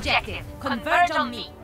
objective. Converge on me.